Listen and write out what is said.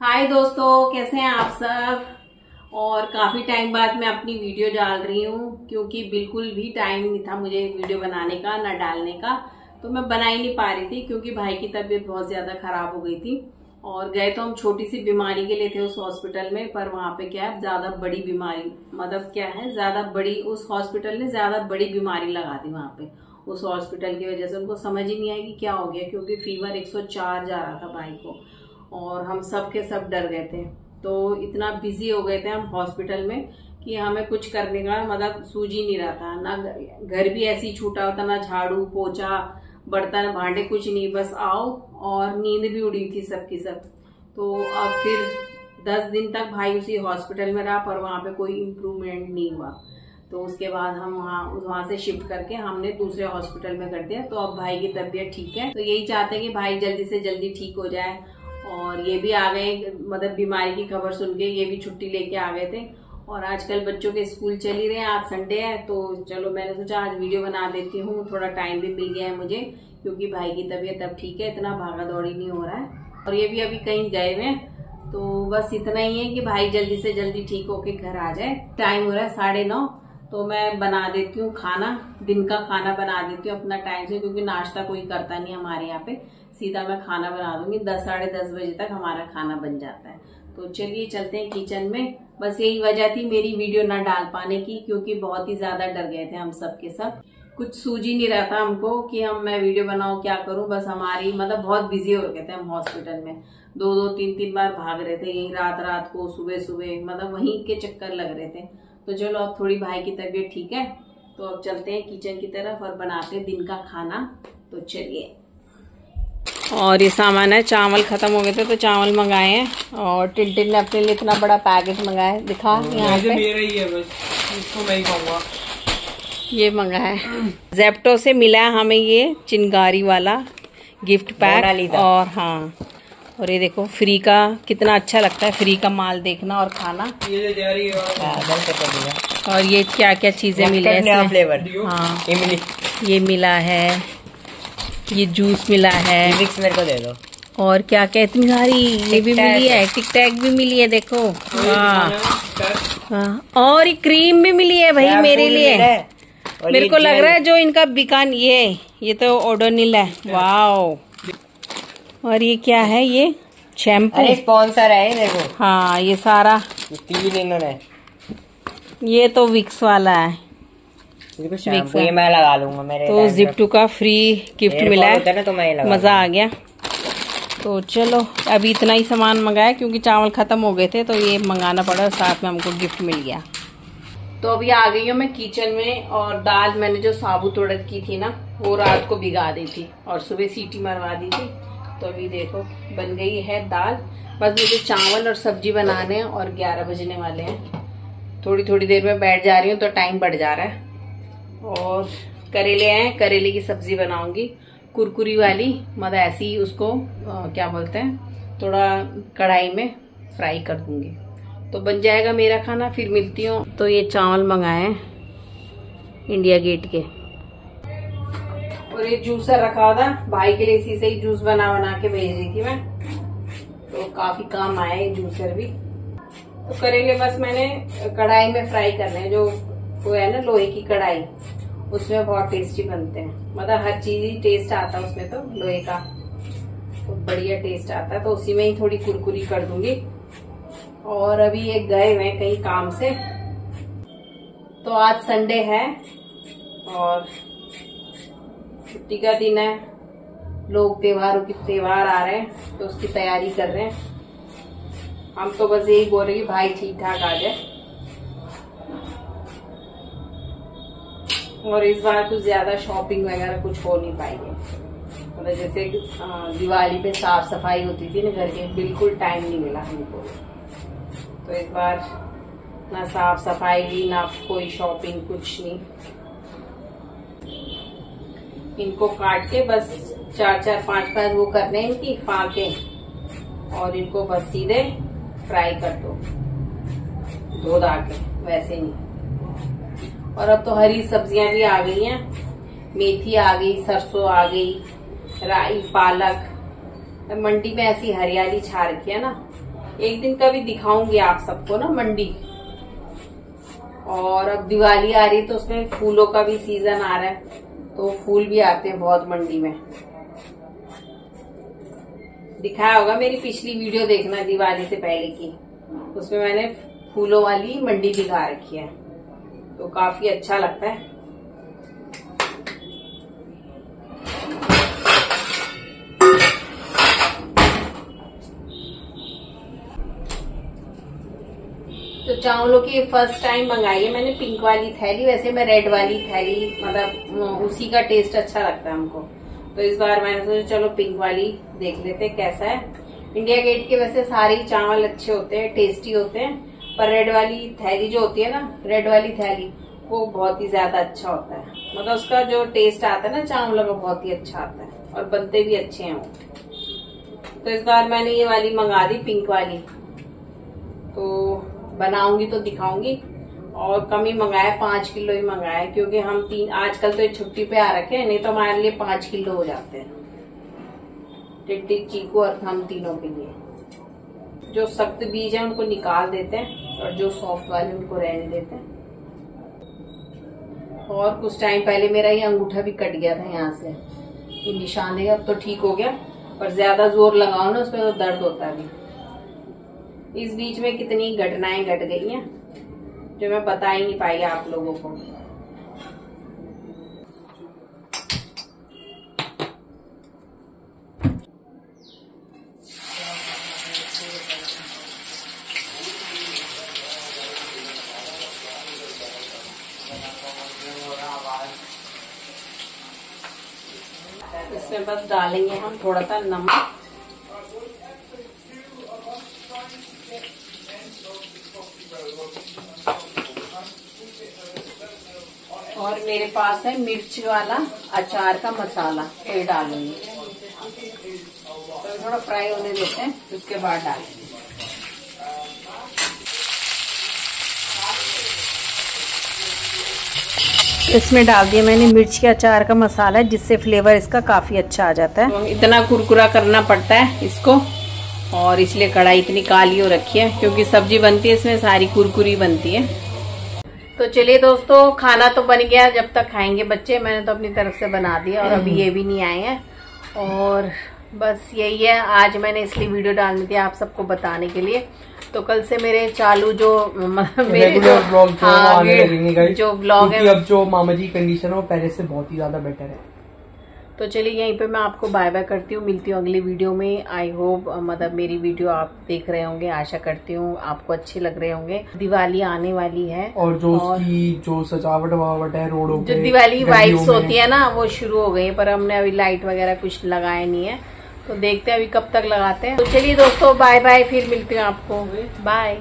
हाय दोस्तों, कैसे हैं आप सब? और काफ़ी टाइम बाद मैं अपनी वीडियो डाल रही हूँ, क्योंकि बिल्कुल भी टाइम नहीं था मुझे वीडियो बनाने का, ना डालने का। तो मैं बना ही नहीं पा रही थी, क्योंकि भाई की तबीयत बहुत ज़्यादा खराब हो गई थी। और गए तो हम छोटी सी बीमारी के लिए थे उस हॉस्पिटल में, पर वहाँ पे क्या है, ज़्यादा बड़ी बीमारी मतलब क्या है, ज़्यादा बड़ी, उस हॉस्पिटल ने ज़्यादा बड़ी बीमारी लगा दी वहाँ पे। उस हॉस्पिटल की वजह से उनको समझ ही नहीं आई कि क्या हो गया, क्योंकि फीवर 104 जा रहा था भाई को। और हम सब के सब डर गए थे। तो इतना बिज़ी हो गए थे हम हॉस्पिटल में कि हमें कुछ करने का मतलब सूझ ही नहीं रहा था। ना घर भी ऐसे ही छूटा होता, ना झाड़ू, पोछा, बर्तन, भांडे कुछ नहीं, बस आओ और नींद भी उड़ी थी सबकी सब। तो अब फिर दस दिन तक भाई उसी हॉस्पिटल में रहा, पर वहाँ पे कोई इम्प्रूवमेंट नहीं हुआ। तो उसके बाद हम वहाँ, वहाँ से शिफ्ट करके हमने दूसरे हॉस्पिटल में कर दिया। तो अब भाई की तबीयत ठीक है। तो यही चाहते हैं कि भाई जल्दी से जल्दी ठीक हो जाए और ये भी आ गए मतलब बीमारी की खबर सुन के ये भी छुट्टी लेके आ गए थे। और आजकल बच्चों के स्कूल चल ही रहे हैं, आज संडे है तो चलो मैंने सोचा आज वीडियो बना देती हूँ, थोड़ा टाइम भी मिल गया है मुझे, क्योंकि भाई की तबीयत अब ठीक है, इतना भागा दौड़ी नहीं हो रहा है। और ये भी अभी कहीं गए हुए तो बस इतना ही है कि भाई जल्दी से जल्दी ठीक होके घर आ जाए। टाइम हो रहा है साढ़े नौ तो मैं बना देती हूँ खाना, दिन का खाना बना देती हूँ अपना टाइम से, क्योंकि नाश्ता कोई करता नहीं हमारे यहाँ पे। सीधा मैं खाना बना दूँगी, दस, साढ़े दस बजे तक हमारा खाना बन जाता है। तो चलिए चलते हैं किचन में। बस यही वजह थी मेरी वीडियो ना डाल पाने की, क्योंकि बहुत ही ज़्यादा डर गए थे हम सब के सब। कुछ सूझ ही नहीं रहा था हमको कि हम, मैं वीडियो बनाऊँ, क्या करूँ। बस हमारी मतलब बहुत बिज़ी हो गए थे हम हॉस्पिटल में। दो दो, तीन तीन बार भाग रहे थे, यही रात रात को सुबह सुबह मतलब वहीं के चक्कर लग रहे थे। तो चलो अब थोड़ी भाई की तबीयत ठीक है तो अब चलते हैं किचन की तरफ़ और बनाते हैं दिन का खाना। तो चलिए। और ये सामान है चावल खत्म हो गए थे तो चावल मंगाए हैं। और टिल्टिल ने अपने लिए इतना बड़ा पैकेट मंगाया है दिखा यहाँ पे। मेरा ही है बस इसको मैं ही खाऊँगा। ये मंगाया है। जेप्टो से मिला है हमें ये चिंगारी वाला गिफ्ट पैक और हाँ और ये देखो फ्री का कितना अच्छा लगता है फ्री का माल देखना और खाना। है और ये क्या क्या चीज़ें मिली है फ्लेवर हाँ। ये मिला। है। ये जूस मिला है। मिक्स मेरे को दे दो। और क्या क्या इतनी सारी। ये भी मिली है। टिक टैक भी मिली है देखो। हाँ, और ये क्रीम भी मिली है भाई मेरे लिए। है। मेरे को लग रहा है जो इनका बिकान ये ये तो ओडोनिल है। वाओ और ये क्या है? ये शैम्पू अरे स्पॉन्सर है ये देखो। हाँ ये सारा। तीन इन्होंने। ये तो विक्स वाला है। शैम्पू ये मैं लगा लूँगा मेरे तो जिप्टू का फ्री गिफ्ट मिला है। ना तो मैं मज़ा आ गया। तो चलो अभी इतना ही सामान मंगाया क्योंकि चावल खत्म हो गए थे तो ये मंगाना पड़ा और साथ में हमको गिफ्ट मिल गया। तो अभी आ गई हूँ मैं किचन में और दाल मैंने जो साबुत उड़द की थी ना वो रात को भिगा दी थी और सुबह सीटी मरवा दी थी। तो अभी देखो बन गई है दाल। बस मुझे चावल और सब्ज़ी बनाने हैं और ग्यारह बजने वाले हैं। थोड़ी थोड़ी देर में बैठ जा रही हूँ तो टाइम बढ़ जा रहा है। और करेले हैं करेले की सब्ज़ी बनाऊँगी। कुरकुरी वाली मतलब ऐसी ही उसको अ, क्या बोलते हैं थोड़ा कढ़ाई में फ्राई कर दूँगी। तो बन जाएगा मेरा खाना फिर मिलती हूँ। तो ये चावल मंगाए इंडिया गेट के। और ये जूसर रखा था। भाई के लिए इसी से ही जूस बना बना के भेज रही थी मैं। तो काफ़ी काम आया ये जूसर भी। तो करेले बस मैंने कढ़ाई में फ्राई करने जो वो है ना, लोहे की कढ़ाई। उसमें बहुत टेस्टी बनते हैं। मतलब हर चीज़ ही टेस्ट आता है उसमें तो लोहे का। तो बढ़िया टेस्ट आता है। तो उसी में ही थोड़ी कुरकुरी कर दूँगी। और अभी ये गए हुए कहीं काम से। तो आज संडे है और छुट्टी का दिन है। लोग त्योहारों की त्योहार आ रहे हैं तो उसकी तैयारी कर रहे हैं। हम तो बस यही बोल रहे कि भाई ठीक ठाक आ जाए। और इस बार कुछ ज़्यादा शॉपिंग वगैरह कुछ हो नहीं पाएगी मतलब जैसे दिवाली पे साफ़ सफ़ाई होती थी ना घर के, बिल्कुल टाइम नहीं मिला हमको। तो इस बार ना साफ़ सफ़ाई ना कोई शॉपिंग कुछ नहीं। इनको काट के बस चार चार, पाँच पाँच वो करने इनकी फाके और इनको बस सीधे फ्राई कर दो। धा के, वैसे नहीं। और अब तो हरी सब्ज़ियाँ भी आ गई हैं। मेथी आ गई, सरसों आ गई, राई, पालक। मंडी में ऐसी हरियाली छा रखी है ना। एक दिन का भी दिखाऊँगी आप सबको ना मंडी। और अब दिवाली आ रही है तो उसमें फूलों का भी सीज़न आ रहा है। तो फूल भी आते हैं बहुत मंडी में। दिखाया होगा मेरी पिछली वीडियो देखना दिवाली से पहले की। उसमें मैंने फूलों वाली मंडी दिखा रखी है। तो काफ़ी अच्छा लगता है। तो चावलों की फ़र्स्ट टाइम मंगाई है मैंने पिंक वाली थैली, वैसे मैं रेड वाली थैली मतलब उसी का टेस्ट अच्छा लगता है हमको। तो इस बार मैंने सोचा चलो पिंक वाली देख लेते कैसा है। इंडिया गेट के वैसे सारे ही चावल अच्छे होते हैं टेस्टी होते हैं, पर रेड वाली थैली जो होती है ना रेड वाली थैली, वो बहुत ही ज़्यादा अच्छा होता है। मतलब उसका जो टेस्ट आता है ना चावलों का, बहुत ही अच्छा आता है, और बनते भी अच्छे हैं तो इस बार मैंने ये वाली मंगा दी पिंक वाली। तो बनाऊँगी तो दिखाऊँगी। और कम ही मंगाया, पाँच किलो ही मंगाया, क्योंकि हम तीन, आजकल तो छुट्टी पे आ रखे हैं, नहीं तो हमारे लिए पाँच किलो हो जाते हैं। टिट्टी चीकू और हम तीनों के लिए। जो सख्त बीज है, उनको निकाल देते हैं, और जो सॉफ्ट वाले, उनको रहने देते हैं। और कुछ टाइम पहले मेरा ये अंगूठा भी कट गया था यहाँ से, ये निशान देगा, अब तो ठीक हो गया, पर ज़्यादा ज़ोर लगाओ ना, उसमें तो दर्द होता है इस बीच में कितनी घटनाएँ घट गट गई हैं, जो मैं बता ही नहीं पाई आप लोगों को। इसमें बस डालेंगे हम थोड़ा सा नमक। और मेरे पास है मिर्च वाला अचार का मसाला ये डालूँगी। तो थोड़ा फ्राई होने देते हैं उसके बाद डालेंगे। इसमें डाल दिया मैंने मिर्च के अचार का मसाला है जिससे फ्लेवर इसका काफ़ी अच्छा आ जाता है। तो इतना कुरकुरा करना पड़ता है इसको और इसलिए कढ़ाई इतनी काली हो रखी है क्योंकि सब्ज़ी बनती है इसमें सारी कुरकुरी बनती है। तो चलिए दोस्तों खाना तो बन गया जब तक खाएँगे बच्चे मैंने तो अपनी तरफ़ से बना दिया और अभी ये भी नहीं आए हैं। और बस यही है आज मैंने इसलिए वीडियो डालनी थी आप सबको बताने के लिए। तो कल से मेरे चालू जो मेरे जो ब्लॉग हाँ, जो ब्लॉग है। अब जो मामा जी कंडीशन है वो पहले से बहुत ही ज़्यादा बेटर है। तो चलिए यहीं पे मैं आपको बाय बाय करती हूँ। मिलती हूँ अगली वीडियो में। आई होप मतलब मेरी वीडियो आप देख रहे होंगे आशा करती हूँ आपको अच्छे लग रहे होंगे। दिवाली आने वाली है और जो और उसकी जो सजावट वजावट है रोडों जो दिवाली वाइब्स होती है ना वो शुरू हो गई है पर हमने अभी लाइट वगैरह कुछ लगाए नहीं है। तो देखते हैं अभी कब तक लगाते हैं। तो चलिए दोस्तों बाय बाय फिर मिलती हूँ आपको। बाय